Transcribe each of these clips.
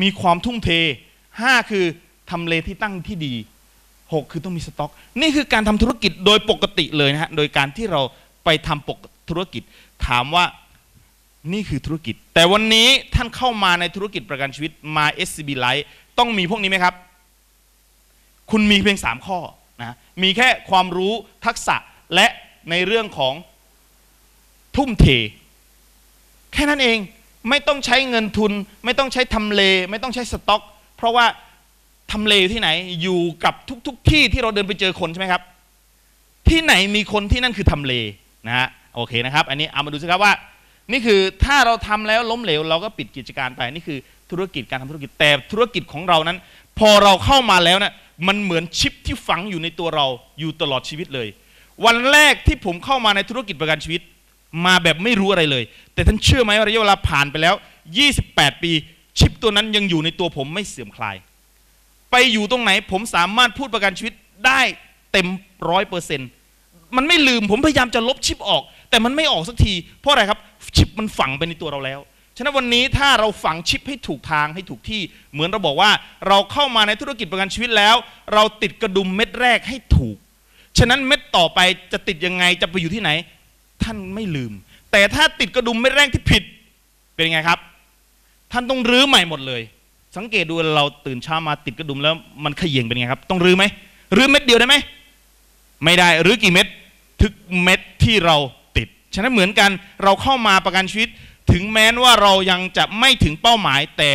มีความทุ่มเทห้าคือทำเลที่ตั้งที่ดีหกคือต้องมีสต็อก นี่คือการทำธุรกิจโดยปกติเลยนะฮะ โดยการที่เราไปทำปกธุรกิจ ถามว่านี่คือธุรกิจ แต่วันนี้ท่านเข้ามาในธุรกิจประกันชีวิตมา SCB Life ต้องมีพวกนี้ไหมครับ คุณมีเพียง 3 ข้อนะมีแค่ความรู้ทักษะและในเรื่องของทุ่มเท แค่นั้นเอง ไม่ต้องใช้เงินทุน ไม่ต้องใช้ทำเล ไม่ต้องใช้สต็อก เพราะว่าทำเลอยู่ที่ไหนอยู่กับทุกๆทที่ที่เราเดินไปเจอคนใช่ไหมครับ ที่ไหนมีคนที่นั่นคือทำเลนะฮะโอเคนะครับ อันนี้เอามาดูสิครับว่า นี่คือถ้าเราทำแล้วล้มเหลว เราก็ปิดกิจการไปนี่คือธุรกิจการทำธุรกิจแต่ธุรกิจของเรานั้น พอเราเข้ามาแล้วนะมันเหมือนชิปที่ฝังอยู่ในตัวเราอยู่ตลอดชีวิตเลย วันแรกที่ผมเข้ามาในธุรกิจประกันชีวิต มาแบบไม่รู้อะไรเลย แต่ท่านเชื่อไหมว่าระยะเวลาผ่านไปแล้ว 28 ปี ชิปตัวนั้นยังอยู่ในตัวผมไม่เสื่อมคลาย ไปอยู่ตรงไหนผมสามารถพูดประกันชีวิตได้เต็มร้อยเปอร์เซ็นต์มันไม่ลืมผมพยายามจะลบชิปออก แต่มันไม่ออกสักที เพราะอะไรครับ ชิปมันฝังไปในตัวเราแล้ว ฉะนั้นวันนี้ถ้าเราฝังชิปให้ถูกทางให้ถูกที่ เหมือนเราบอกว่าเราเข้ามาในธุรกิจประกันชีวิตแล้ว เราติดกระดุมเม็ดแรกให้ถูก ฉะนั้นเม็ดต่อไปจะติดยังไงจะไปอยู่ที่ไหน ท่านไม่ลืม แต่ถ้าติดกระดุมเม็ดแรกที่ผิดเป็นไงครับ ท่านต้องรื้อใหม่หมดเลย สังเกตดูเราตื่นเช้ามาติดกระดุมแล้วมันขย่งเป็นไงครับ ต้องรื้อไหมรื้อเม็ดเดียวได้ไหมไม่ได้รื้อกี่เม็ดทึกเม็ดที่เราติด ฉะนั้นเหมือนกันเราเข้ามาประกันชีวิต ถึงแม้ว่าเรายังจะไม่ถึงเป้าหมาย แต่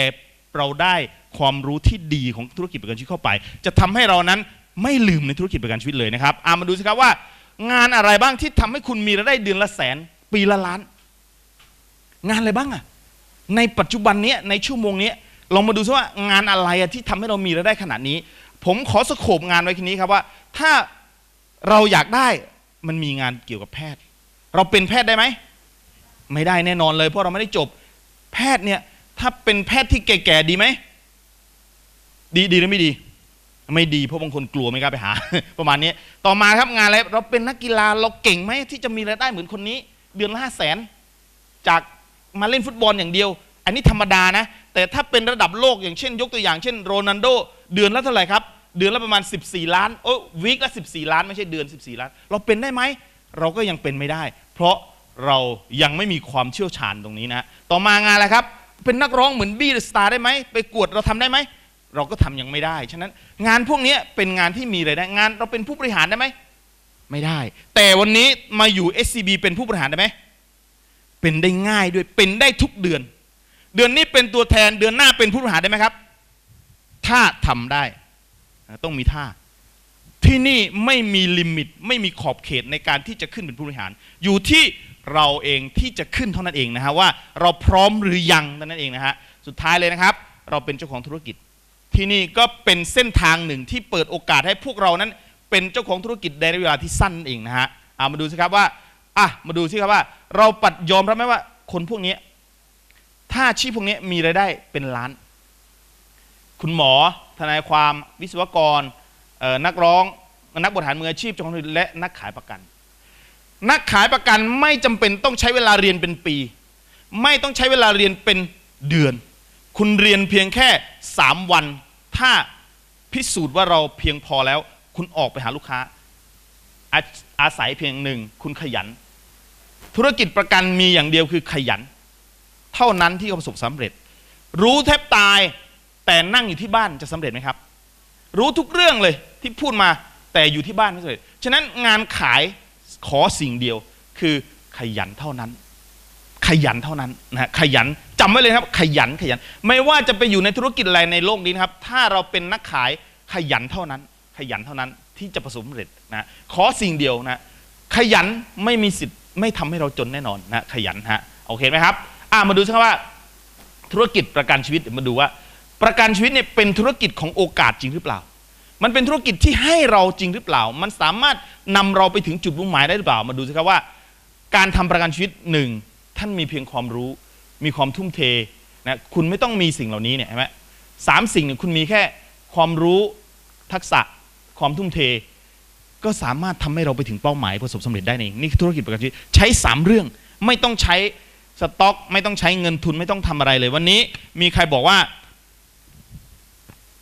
เราได้ความรู้ที่ดีของธุรกิจประกันชีวิตเข้าไป จะทำให้เรานั้นไม่ลืมในธุรกิจประกันชีวิตเลยนะครับอามาดูสิครับว่า งานอะไรบ้างที่ทำให้คุณมีรายได้เดือนละแสน ปีละล้าน งานอะไรบ้างอะในปัจจุบันนี้ในชั่วโมงนี้ลองมาดูซิว่างานอะไรอะที่ทำให้เรามีรายได้ขนาดนี้ ผมขอสโคบงานไว้ทีนี้ครับว่า ถ้าเราอยากได้มันมีงานเกี่ยวกับแพทย์ เราเป็นแพทย์ได้ไหมไม่ได้แน่นอนเลยเพราะเราไม่ได้จบ แพทย์เนี่ยถ้าเป็นแพทย์ที่แก่ๆดีไหมดีดีหรือไม่ดี ไม่ดีเพราะบางคนกลัวไม่กล้าไปหา ประมาณนี้ต่อมาครับงานอะไรเราเป็นนักกีฬาเราเก่งไหมที่จะมีรายได้เหมือนคนนี้ เดือนละห้าแสนจากมาเล่นฟุตบอลอย่างเดียว อันนี้ธรรมดานะ แต่ถ้าเป็นระดับโลกอย่างเช่น ยกตัวอย่างเช่นโรนัลโดเดือนละเท่าไหร่ครับเดือนละประมาณ 14 ล้านโอ้วีคละ 14 ล้านไม่ใช่เดือน 14 ล้าน เราเป็นได้ไหม เราก็ยังเป็นไม่ได้ เพราะเรายังไม่มีความเชี่ยวชาญตรงนี้นะ ต่อมางานอะไรครับ เป็นนักร้องเหมือนบี้สตาร์ได้ไหม ไปกวดเราทำได้ไหม เราก็ทำยังไม่ได้ ฉะนั้นงานพวกนี้เป็นงานที่มีรายได้งานเราเป็นผู้บริหารได้ไหมไม่ได้ แต่วันนี้มาอยู่ SCB เป็นผู้บริหารได้ไหมเป็นได้ง่ายด้วยเป็นได้ทุกเดือน เดือนนี้เป็นตัวแทนเดือนหน้าเป็นผู้บริหารได้ไหมครับ ถ้าทำได้ต้องมีท่า ที่นี่ไม่มีลิมิต ไม่มีขอบเขตในการที่จะขึ้นเป็นผู้บริหาร อยู่ที่เราเองที่จะขึ้นเท่านั้นเองนะฮะว่าเราพร้อมหรือยังเท่านั้นเองนะฮะสุดท้ายเลยนะครับ เราเป็นเจ้าของธุรกิจ ที่นี่ก็เป็นเส้นทางหนึ่งที่เปิดโอกาสให้พวกเรานั้น เป็นเจ้าของธุรกิจในระยะเวลาที่สั้นเองนะฮะเอามาดูสิครับว่าอะมาดูสิครับว่า เราปัดยอมรับไหมว่า คนพวกนี้ถ้าชีพพวกนี้มีรายได้เป็นล้าน คุณหมอทนายความวิศวกรนักร้องนักบริหารมืออาชีพเจ้าของธุรกิจและนักขายประกัน นักขายประกันไม่จำเป็นต้องใช้เวลาเรียนเป็นปี ไม่ต้องใช้เวลาเรียนเป็นเดือน คุณเรียนเพียงแค่ 3 วัน ถ้าพิสูจน์ว่าเราเพียงพอแล้ว คุณออกไปหาลูกค้าอาอาศัยเพียงหนึ่งคุณขยัน ธุรกิจประกันมีอย่างเดียวคือขยัน เท่านั้นที่ประสบสำเร็จ รู้แทบตายแต่นั่งอยู่ที่บ้านจะสำเร็จไหมครับ รู้ทุกเรื่องเลยที่พูดมาแต่อยู่ที่บ้านไม่สำเร็จฉะนั้นงานขายขอสิ่งเดียวคือขยันเท่านั้น ขยันเท่านั้นนะฮะขยันจำไว้เลยครับ ขยันขยัน ไม่ว่าจะไปอยู่ในธุรกิจอะไรในโลกนี้นะครับ ถ้าเราเป็นนักขายขยันเท่านั้น ขยันเท่านั้นที่จะประสบผลสำเร็จนะขอสิ่งเดียวนะขยันไม่มีสิทธิ์ไม่ทำให้เราจนแน่นอนนะขยันฮะโอเคไหมครับอ่ามาดูสิครับว่า ธุรกิจประกันชีวิตมาดูว่า ประกันชีวิตเนี่ยเป็นธุรกิจของโอกาสจริงหรือเปล่า มันเป็นธุรกิจที่ให้เราจริงหรือเปล่า มันสามารถนำเราไปถึงจุดมุ่งหมายได้หรือเปล่า มาดูสิครับว่า การทำประกันชีวิตหนึ่ง ท่านมีเพียงความรู้ มีความทุ่มเทนะคุณไม่ต้องมีสิ่งเหล่านี้เนี่ยใช่ไหมสามสิ่งเนี่ยคุณมีแค่ความรู้ทักษะความทุ่มเท ก็สามารถทำให้เราไปถึงเป้าหมายประสบสำเร็จได้เองนี่คือธุรกิจประกันชีวิตใช้สามเรื่องไม่ต้องใช้สต็อก ไม่ต้องใช้เงินทุนไม่ต้องทำอะไรเลย วันนี้มีใครบอกว่า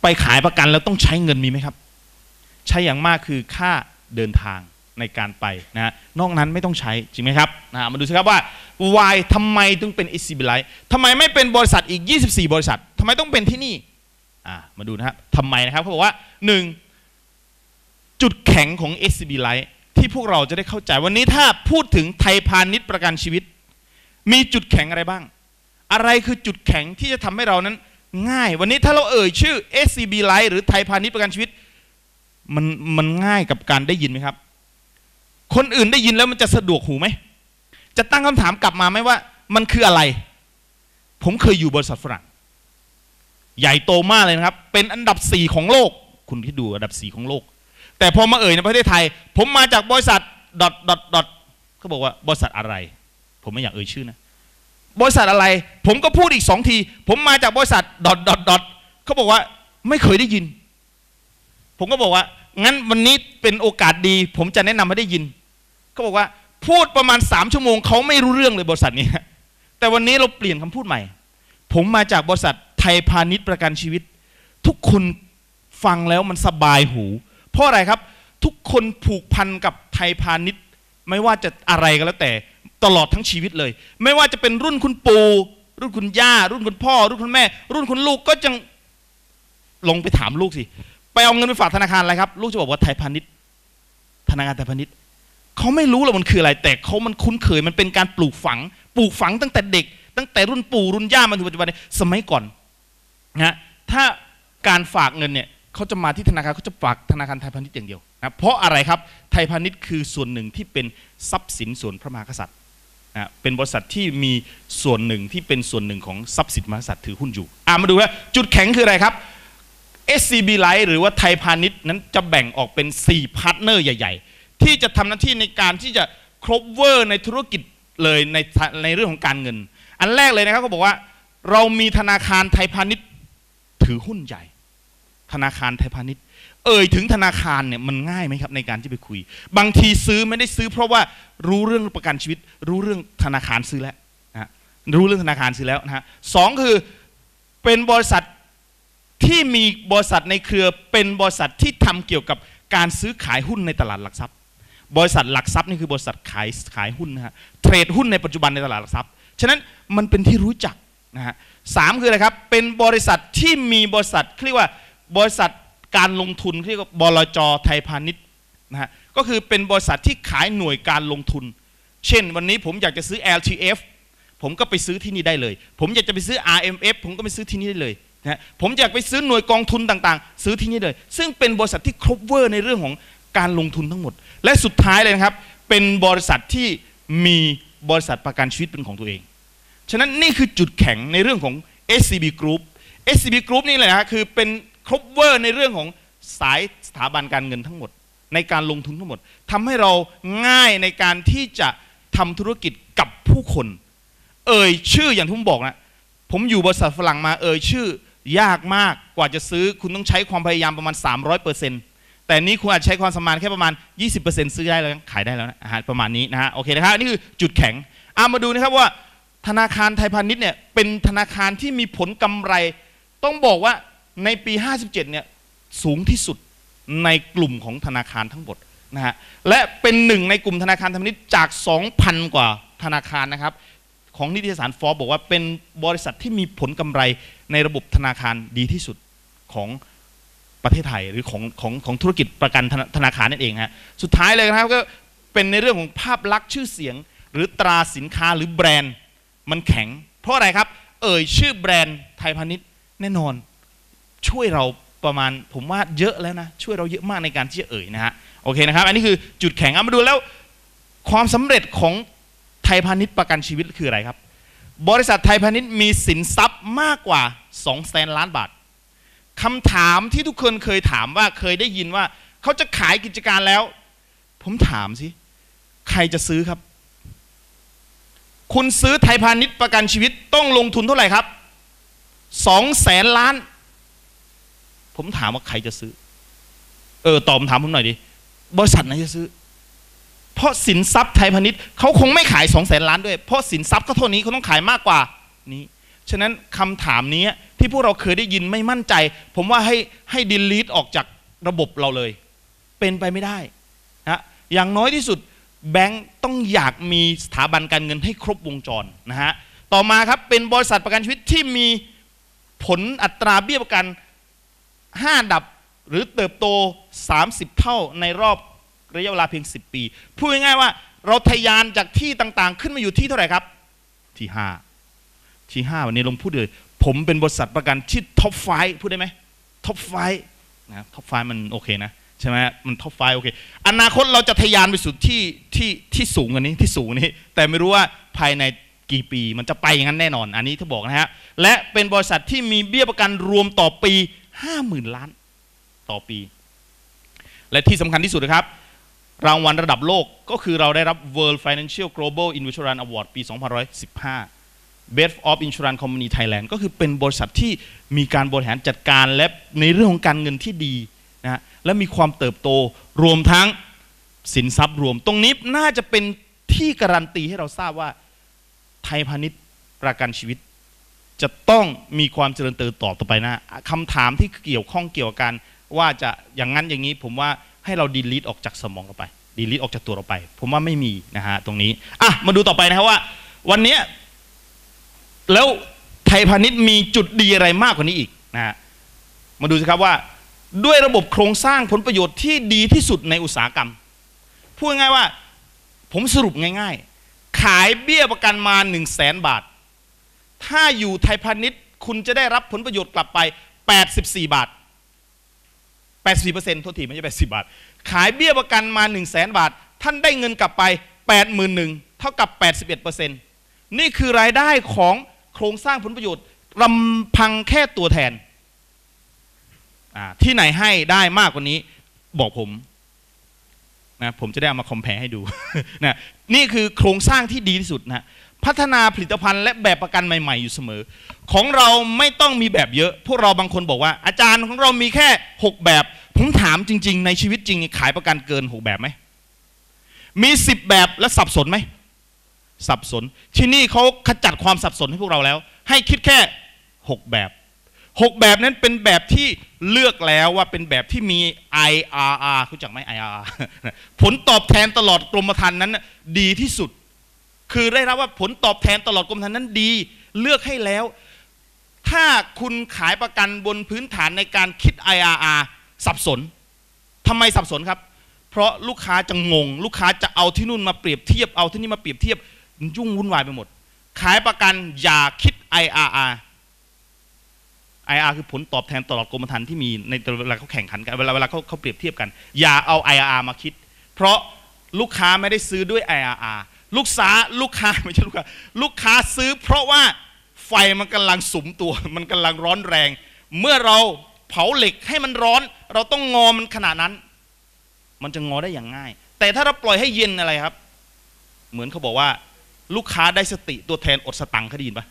ไปขายประกันแล้วต้องใช้เงินมีไหมครับ ใช้อย่างมากคือค่าเดินทาง ในการไปนะฮะนอกนั้นไม่ต้องใช้จริงไหมครับนะมาดูสิครับว่า why ทำไมถึงเป็น SCB Life ทำไมไม่เป็นบริษัทอีก 24 บริษัททำไมต้องเป็นที่นี่อ่ามาดูนะครับทำไมนะครับเขาบอกว่า 1. จุดแข็งของ SCB Life ที่พวกเราจะได้เข้าใจวันนี้ถ้าพูดถึงไทยพาณิชย์ประกันชีวิต มีจุดแข็งอะไรบ้าง อะไรคือจุดแข็งที่จะทำให้เรานั้น ง่าย วันนี้ถ้าเราเอ่ยชื่อ SCB Life หรือไทยพาณิชย์ประกันชีวิตมันมันง่ายกับการได้ยินไหมครับ คนอื่นได้ยินแล้วมันจะสะดวกหูไหม จะตั้งคำถามกลับมาไหมว่า มันคืออะไร ผมเคยอยู่บริษัทฝรั่ง ใหญ่โตมากเลยนะครับ เป็นอันดับสี่ของโลก คุณที่ดูอันดับสี่ของโลก แต่พอมาเอ่ยในประเทศไทย ผมมาจากบริษัทดอทดอทดอทเขาบอกว่าบริษัทอะไร ผมไม่อยากเอ่ยชื่อนะ บริษัทอะไร ผมก็พูดอีกสองที ผมมาจากบริษัทดอทดอทดอทเขาบอกว่า ไม่เคยได้ยิน ผมก็บอกว่า งั้นวันนี้เป็นโอกาสดี ผมจะแนะนำให้ได้ยินเขาบอกว่าพูดประมาณสามชั่วโมงเขาไม่รู้เรื่องเลยบริษัทนี้แต่วันนี้เราเปลี่ยนคำพูดใหม่ ผมมาจากบริษัทไทยพาณิชย์ประกันชีวิต ทุกคนฟังแล้วมันสบายหู เพราะอะไรครับ ทุกคนผูกพันกับไทยพาณิชย์ ไม่ว่าจะอะไรก็แล้วแต่ตลอดทั้งชีวิตเลย ไม่ว่าจะเป็นรุ่นคุณปู่รุ่นคุณย่า รุ่นคุณพ่อ รุ่นคุณแม่ รุ่นคุณลูกก็ยังลงไปถามลูกสิ ไปเอาเงินไปฝากธนาคารอะไรครับ ลูกจะบอกว่าไทยพาณิชย์ธนาคารไทยพาณิชย์เขาไม่รู้หรอกมันคืออะไร แต่เขามันคุ้นเคยมันเป็นการปลูกฝัง ปลูกฝังตั้งแต่เด็ก ตั้งแต่รุ่นปู่รุ่นย่ามาถึงปัจจุบันนี้สมัยก่อนนะถ้าการฝากเงินเนี่ยเขาจะมาที่ธนาคารเขาจะฝากธนาคารไทยพาณิชย์อย่างเดียวนะเพราะอะไรครับไทยพาณิชย์คือส่วนหนึ่งที่เป็นทรัพย์สินส่วนพระมหากษัตริย์นะเป็นบริษัทที่มีส่วนหนึ่งที่เป็นส่วนหนึ่งของทรัพย์สินมหากษัตริย์ถือหุ้นอยู่อ่ามาดูว่าจุดแข็งคืออะไรครับ SCB Life หรือว่าไทยพาณิชย์นั้นจะแบ่งออกเป็น 4 partner ใหญ่ ๆ ที่จะทำหน้าที่ในการที่จะ cover ในธุรกิจเลยในในเรื่องของการเงิน อันแรกเลยนะครับเขาบอกว่า เรามีธนาคารไทยพาณิชย์ถือหุ้นใหญ่ ธนาคารไทยพาณิชย์ เอ่ยถึงธนาคารเนี่ยมันง่ายไหมครับในการที่ไปคุย บางทีซื้อไม่ได้ซื้อ เพราะว่ารู้เรื่องประกันชีวิต รู้เรื่องธนาคารซื้อแล้วนะรู้เรื่องธนาคารซื้อแล้วนะฮะสองคือเป็นบริษัท ที่มีบริษัทในเครือเป็นบริษัทที่ทำเกี่ยวกับการซื้อขายหุ้นในตลาดหลักทรัพย์ บริษัทหลักทรัพย์นี่คือบริษัทขายขายหุ้นนะฮะเทรดหุ้นในปัจจุบันในตลาดหลักทรัพย์ฉะนั้นมันเป็นที่รู้จักนะฮะสามคืออะไรครับเป็นบริษัทที่มีบริษัทเรียกว่าบริษัทการลงทุนเรียกว่าบลจไทยพาณิชย์นะฮะก็คือเป็นบริษัทที่ขายหน่วยการลงทุน เช่น วันนี้ผมอยากจะซื้อ LTF ผมก็ไปซื้อที่นี่ได้เลย ผมอยากจะไปซื้อ RMF ผมก็ไปซื้อที่นี่ได้เลย นะผมอยากไปซื้อหน่วยกองทุนต่างๆ ซื้อที่นี่เลย ซึ่งเป็นบริษัทที่ครบเวอร์ในเรื่องของการลงทุนทั้งหมด และสุดท้ายเลยนะครับ เป็นบริษัทที่มีบริษัทประกันชีวิตเป็นของตัวเอง ฉะนั้นนี่คือจุดแข็งในเรื่องของ SCB Group SCB Group นี่เลยนะฮะคือเป็นครบเวอร์ในเรื่องของสายสถาบันการเงินทั้งหมด ในการลงทุนทั้งหมดทำให้เราง่ายในการที่จะทำธุรกิจกับผู้คน เอ่ยชื่ออย่างที่ผมบอกนะผมอยู่บริษัทฝรั่งมาเอ่ยชื่อ ยากมากกว่าจะซื้อ คุณต้องใช้ความพยายามประมาณ 300%แต่นี้คุณอาจใช้ความสมานแค่ประมาณ 20%ซื้อได้แล้วขายได้แล้วนะอ่าประมาณนี้นะฮะโอเคนะครับนี่คือจุดแข็งเอามาดูนะครับว่าธนาคารไทยพาณิชย์เนี่ยเป็นธนาคารที่มีผลกำไร ต้องบอกว่าในปี 57 เนี่ยสูงที่สุดในกลุ่มของธนาคารทั้งหมดนะฮะและเป็นหนึ่งในกลุ่มธนาคารทยพาณิชย์จาก 2,000 กว่าธนาคารนะครับ ของนิตยสารฟอร์บอกว่าเป็นบริษัทที่มีผลกำไรในระบบธนาคารดีที่สุดของประเทศไทยหรือของของของธุรกิจประกันธนาธนาคารนั่นเองฮะสุดท้ายเลยนะครับก็เป็นในเรื่องของภาพลักษณ์ชื่อเสียง หรือตราสินค้าหรือแบรนด์มันแข็ง เพราะอะไรครับ เอ่ยชื่อแบรนด์ไทยพาณิชย์แน่นอน ช่วยเราประมาณผมว่าเยอะแล้วนะช่วยเราเยอะมากในการที่จะเอ่ยนะฮะโอเคนะครับ อันนี้คือจุดแข็งเอามาดูแล้วความสำเร็จของ ไทยพาณิชย์ประกันชีวิตคืออะไรครับ บริษัทไทยพาณิชย์มีสินทรัพย์มากกว่า2แสนล้านบาทคำถามที่ทุกคนเคยถามว่าเคยได้ยินว่า เขาจะขายกิจการแล้ว ผมถามสิ ใครจะซื้อครับ คุณซื้อไทยพาณิชย์ประกันชีวิตต้องลงทุนเท่าไหร่ครับสองแสนล้าน ผมถามว่าใครจะซื้อ เออตอบคำถามผมหน่อยดิบริษัทไหนจะซื้อ เพราะสินทรัพย์ไทยพาณิชย์เขาคงไม่ขายสองแสนล้านด้วยเพราะสินทรัพย์ก็เท่านี้เขาต้องขายมากกว่านี้ฉะนั้นคำถามนี้ที่พวกเราเคยได้ยินไม่มั่นใจ ผมว่าให้ให้ดิลีทออกจากระบบเราเลย เป็นไปไม่ได้นะอย่างน้อยที่สุดแบงก์ต้องอยากมีสถาบันการเงินให้ครบวงจรนะฮะต่อมาครับเป็นบริษัทประกันชีวิตที่มีผลอัตราเบี้ยประกัน 5 ดับหรือเติบโต 30 เท่าในรอบ ระยะเวลาเพียง 10 ปี พูดง่ายๆว่า เราทะยานจากที่ต่างๆ ขึ้นมาอยู่ที่เท่าไหร่ครับ ที่5ที่5วันนี้ลงพูดเลย ผมเป็นบริษัทประกันที่ top five พูดได้ไหม top five นะ top five มันโอเคนะใช่ไหมมัน top five โอเคอนาคตเราจะทะยานไปสู่ที่ที่ที่สูงกว่านี้ที่สูงนี้ แต่ไม่รู้ว่าภายในกี่ปีมันจะไปอย่างนั้นแน่นอน อันนี้ที่บอกนะฮะ และเป็นบริษัทที่มีเบี้ยประกันรวมต่อปี 50,000 ล้าน ต่อปี และที่สำคัญที่สุดนะครับ รางวัลระดับโลกก็คือเราได้รับ World Financial Global Insurance Award ปี2515 Best of Insurance Company Thailand ก็คือเป็นบริษัทที่มีการบริหารจัดการและในเรื่องของการเงินที่ดีนะฮะและมีความเติบโตรวมทั้งสินทรัพย์รวม ตรงนี้น่าจะเป็นที่การันตีให้เราทราบว่าไทยพาณิชย์ประกันชีวิต จะต้องมีความเจริญเติบโตต่อไปนะคำถามที่เกี่ยวข้องเกี่ยวกับกันว่าจะอย่างนั้นอย่างนี้ผมว่า ให้เราดีลิทออกจากสมองเราไปดีลิทออกจากตัวเราไป ผมว่าไม่มีนะฮะตรงนี้อะมาดูต่อไปนะครับว่า วันนี้แล้วไทยพาณิชย์มีจุดดีอะไรมากกว่านี้อีกนะฮะมาดูสิครับว่าด้วยระบบโครงสร้างผลประโยชน์ที่ดีที่สุดในอุตสาหกรรม พูดง่ายๆว่า ผมสรุปง่ายๆ ขายเบี้ยประกันมา1 0 0 0 0แสนบาท ถ้าอยู่ไทยพาณิชย์คุณจะได้รับผลประโยชน์กลับไป 84 บาท 84เปอร์เซ็นต์โทษทีไม่ใช่80 บาท ขายเบี้ยประกันมา 1 0 0 0 0แสนบาท ท่านได้เงินกลับไป 81,000เท่ากับ 81เปอร์เซ็นต์นี่คือรายได้ของโครงสร้างผลประโยชน์ลำพังแค่ตัวแทน ที่ไหนให้ได้มากกว่านี้ บอกผมนะผมจะได้เอามาคอมเพลให้ดูนะนี่คือโครงสร้างที่ดีที่สุดนะพัฒนาผลิตภัณฑ์และแบบประกันใหม่ ๆ อยู่เสมอ ของเราไม่ต้องมีแบบเยอะ พวกเราบางคนบอกว่า อาจารย์ของเรามีแค่ 6 แบบ ผมถามจริง ๆ ในชีวิตจริงนี่ขายประกันเกิน 6 แบบไหม มี 10 แบบและสับสนไหม สับสน ที่นี่เขาขจัดความสับสนให้พวกเราแล้ว ให้คิดแค่ 6 แบบ 6 แบบนั้นเป็นแบบที่เลือกแล้วว่าเป็นแบบที่มี IRR รู้จักไหม IRR ผลตอบแทนตลอดกรมธรรม์นั้น ดีที่สุด คือได้รับว่าผลตอบแทนตลอดกรมธรรม์นั้นดี เลือกให้แล้ว ถ้าคุณขายประกันบนพื้นฐานในการคิด IRR สับสนทำไมสับสนครับ เพราะลูกค้าจะงง ลูกค้าจะเอาที่นู่นมาเปรียบเทียบ เอาที่นี่มาเปรียบเทียบยุ่งวุ่นวายไปหมด ขายประกันอย่าคิด IRR IRR คือผลตอบแทนตลอดกรมธรรม์ที่มีในเวลาเขาแข่งขันกันเวลาเวลาเขาเขาเปรียบเทียบกัน อย่าเอา IRR มาคิด เพราะลูกค้าไม่ได้ซื้อด้วย IRR ลูกค้าลูกค้าไม่ใช่ลูกค้า ลูกค้าซื้อเพราะว่า ไฟมันกำลังสุมตัว มันกำลังร้อนแรง เมื่อเราเผาเหล็กให้มันร้อน เราต้องงอมันขนาดนั้น มันจะงอได้อย่างง่าย แต่ถ้าเราปล่อยให้เย็นอะไรครับ เหมือนเขาบอกว่า ลูกค้าได้สติตัวแทนอดสตังค์เคยได้ยินปะ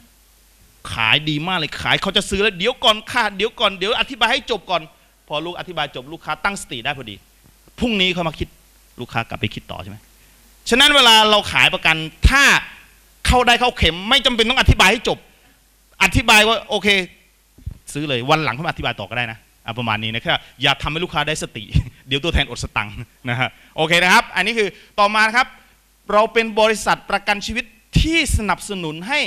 ขายดีมากเลยขายเขาจะซื้อแล้วเดี๋ยวก่อนค่ะเดี๋ยวก่อนเดี๋ยวอธิบายให้จบก่อน พอลูกอธิบายจบลูกค้าตั้งสติได้พอดีพรุ่งนี้เขามาคิดลูกค้ากลับไปคิดต่อใช่ไหมฉะนั้นเวลาเราขายประกันถ้าเข้าได้เข้าเข็ม ไม่จำเป็นต้องอธิบายให้จบ อธิบายว่าโอเค ซื้อเลยวันหลังเขามอธิบายต่อก็ได้นะประมาณนี้นะครับอย่าทำให้ลูกค้าได้สติ เดี๋ยวตัวแทนอดสตังค์นะฮะโอเคนะครับ อันนี้คือต่อมานะครับ เราเป็นบริษัทประกันชีวิตที่สนับสนุนให้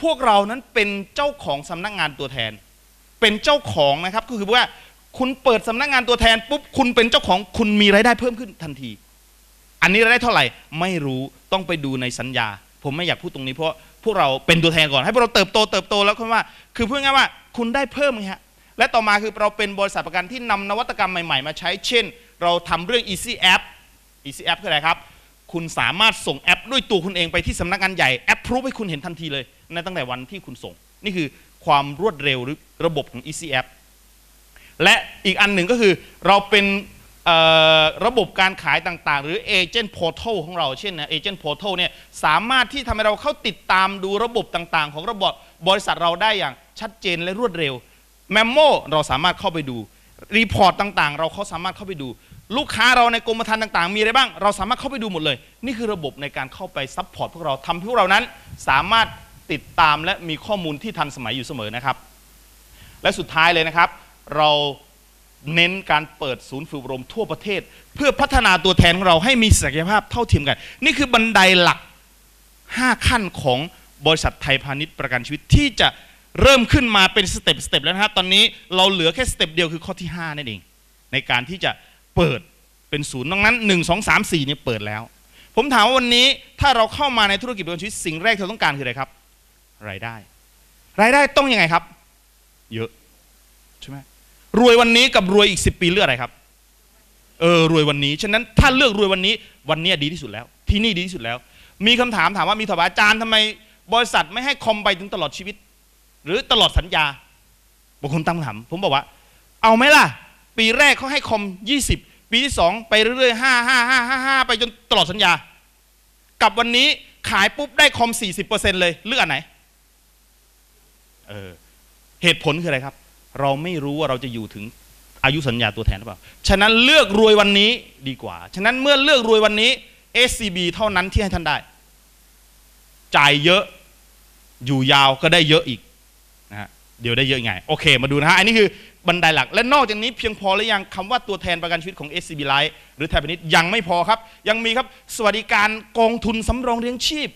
พวกเรานั้นเป็นเจ้าของสำนักงานตัวแทน เป็นเจ้าของนะครับก็คือว่าคุณเปิดสำนักงานตัวแทนปุ๊บคุณเป็นเจ้าของคุณมีรายได้เพิ่มขึ้นทันที อันนี้รายได้เท่าไหร่ไม่รู้ต้องไปดูในสัญญา ผมไม่อยากพูดตรงนี้เพราะพวกเราเป็นตัวแทนก่อน ให้พวกเราเติบโตเติบโตแล้วคือว่า คือพูดง่ายว่าคุณได้เพิ่มไงฮะและต่อมาคือเราเป็นบริษัทประกันที่นำนวัตกรรมใหม่ๆ มาใช้เช่น เราทำเรื่อง Easy App Easy App คืออะไรครับ คุณสามารถส่งแอป ด้วยตัวคุณเองไปที่สำนักงานใหญ่แอปพรูฟให้คุณเห็นทันทีเลยในตั้งแต่วันที่คุณส่ง นี่คือความรวดเร็วหรือระบบของ Easy App และอีกอันหนึ่งก็คือเราเป็น ระบบการขายต่างๆ หรือ Agent Portal ของเราเช่นนะ Agent Portal เนี่ยสามารถที่ทำให้เราเข้าติดตามดูระบบต่างๆ ของระบบบริษัทเราได้อย่างชัดเจนและรวดเร็ว m ม m o เราสามารถเข้าไปดูรีพอร์ตต่างๆ เราเขาสามารถเข้าไปดู ลูกค้าเราในกรมธรรม์ต่างๆ มีอะไรบ้าง เราสามารถเข้าไปดูหมดเลย นี่คือระบบในการเข้าไป support พวกเราทำให้พวกเรานั้นสามารถติดตามและมีข้อมูลที่ทันสมัยอยู่เสมอนะครับ และสุดท้ายเลยนะครับ เรา เน้นการเปิดศูนย์ฝึกอบรมทั่วประเทศ เพื่อพัฒนาตัวแทนของเราให้มีศักยภาพเท่าเทียมกัน นี่คือบันไดหลัก 5 ขั้นของบริษัทไทยพาณิชย์ประกันชีวิตที่จะเริ่มขึ้นมาเป็น step step แล้วนะครับตอนนี้เราเหลือแค่ step เดียวคือข้อที่ 5 นั่นเอง ในการที่จะเปิดเป็นศูนย์ตรงนั้น 1 2 3 4เนี่ยเปิดแล้ว ผมถามว่าวันนี้ถ้าเราเข้ามาในธุรกิจประกันชีวิตสิ่งแรกที่เราต้องการคืออะไรครับ รายได้ รายได้ต้องยังไงครับ เยอะใช่ไหม รวยวันนี้กับรวยอีก10ปีเลือกอะไรครับ เออรวยวันนี้ ฉะนั้นถ้าเลือกรวยวันนี้ วันนี้ดีที่สุดแล้ว ที่นี่ดีที่สุดแล้ว มีคำถามถามว่ามีถาวอาจารย์ทำไม บริษัทไม่ให้คอมไปถึงตลอดชีวิต หรือตลอดสัญญาบางคนตั้งคำถามผมบอกว่า เอาไหมล่ะ ปีแรกเขาให้คอม 20 ปีที่ 2 ไปเรื่อยๆ5 5 5 5 5ไปจนตลอดสัญญา กับวันนี้ขายปุ๊บได้คอม 40%เลยเลือกอันไหน เออเหตุผลคืออะไรครับ เราไม่รู้ว่าเราจะอยู่ถึงอายุสัญญาตัวแทนหรือเปล่า ฉะนั้นเลือกรวยวันนี้ดีกว่า ฉะนั้นเมื่อเลือกรวยวันนี้ SCB เท่านั้นที่ให้ท่านได้ จ่ายเยอะ อยู่ยาวก็ได้เยอะอีกนะฮะ เดี๋ยวได้เยอะไง โอเค มาดูนะฮะ อันนี้คือบันไดหลัก และนอกจากนี้เพียงพอหรือยังคำว่าตัวแทนประกันชีวิตของ SCB Life หรือไทยพาณิชย์ยังไม่พอครับ ยังมีครับสวัสดิการกองทุนสำรองเลี้ยงชีพ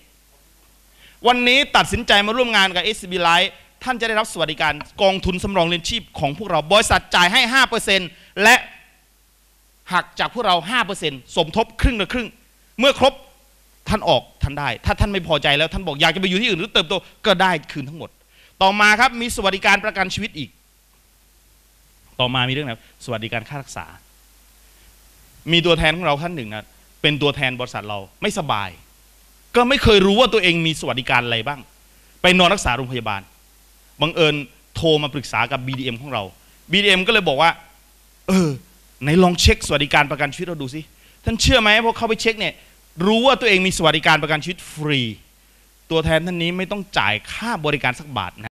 วันนี้ตัดสินใจมาร่วมงานกับ SCB Life ท่านจะได้รับสวัสดิการกองทุนสำรองเลี้ยงชีพของพวกเราบริษัทจ่ายให้ 5%และหักจากพวกเรา 5%สมทบครึ่งละครึ่ง เมื่อครบท่านออกท่านได้ ถ้าท่านไม่พอใจแล้วท่านบอกอยากจะไปอยู่ที่อื่นหรือเติบโตก็ได้คืนทั้งหมด ต่อมาครับมีสวัสดิการประกันชีวิตอีก ต่อมามีเรื่องอะไรสวัสดิการค่ารักษา มีตัวแทนของเราท่านหนึ่งนะเป็นตัวแทนบริษัทเราไม่สบาย ก็ไม่เคยรู้ว่าตัวเองมีสวัสดิการอะไรบ้าง ไปนอนรักษาโรงพยาบาล บังเอิญโทรมาปรึกษากับ BDM ของเรา BDM ก็เลยบอกว่า เออไหนลองเช็คสวัสดิการประกันชีวิตเราดูสิท่านเชื่อไหมพอเข้าไปเช็คเนี่ยรู้ว่าตัวเองมีสวัสดิการประกันชีวิตฟรี ตัวแทนท่านนี้ไม่ต้องจ่ายค่าบริการสักบาทนะ